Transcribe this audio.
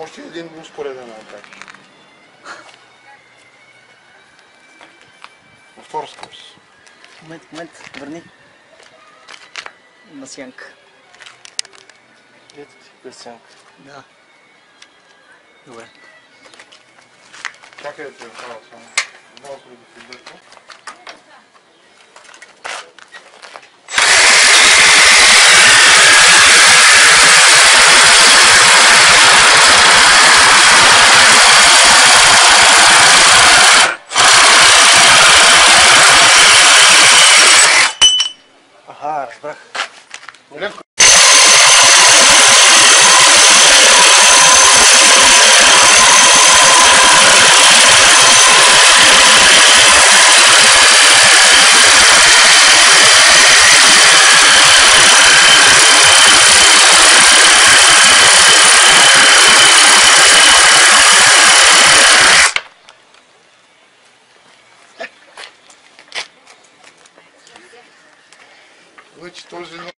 още един успореден атак. Форскопс. Момент, момент, върни. Има сянка. Ето ти песенка. Да. Добре. Чакай да те оправя само. Малко Bırak. Луч тоже не